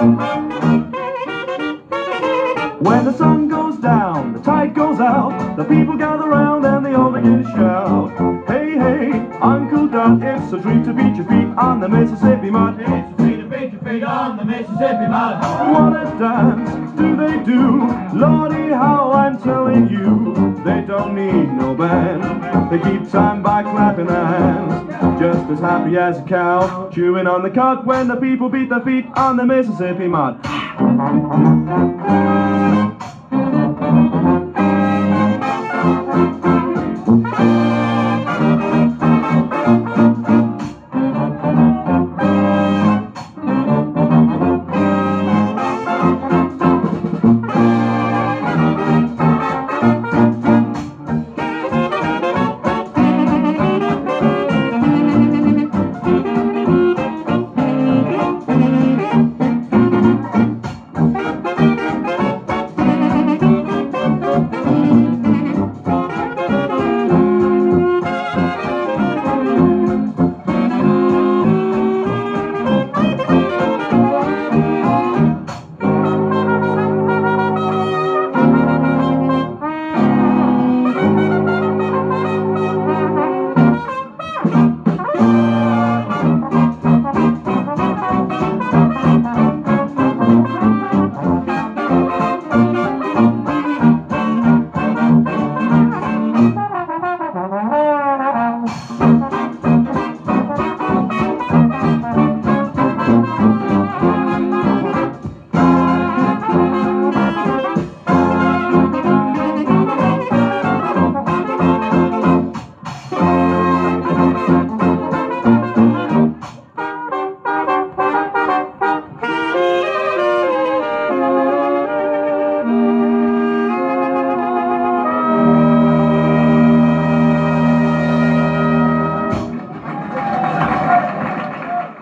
When the sun goes down, the tide goes out, the people gather round and they all begin to shout. Hey, hey, Uncle Dud, it's a treat to beat your feet on the Mississippi mud. It's a treat to beat your feet on the Mississippi mud. What a dance do they do? Lordy, how I'm telling you, they don't need no band. They keep time by clapping their hands, just as happy as a cow, chewing on the cud when the people beat their feet on the Mississippi mud.